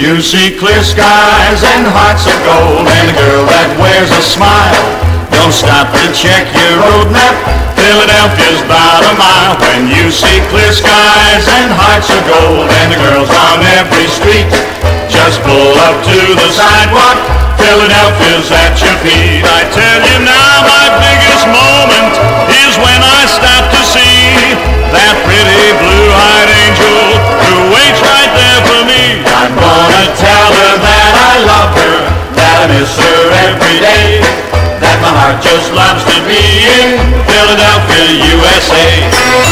you see clear skies and hearts of gold and a girl that wears a smile. Don't stop to check your road map. Philadelphia's about a mile when you see clear skies and hearts of gold and the girls on every street. Just pull up to the sidewalk. Philadelphia's at your feet. I tell you now, that I her every day, that my heart just loves to be in Philadelphia, USA.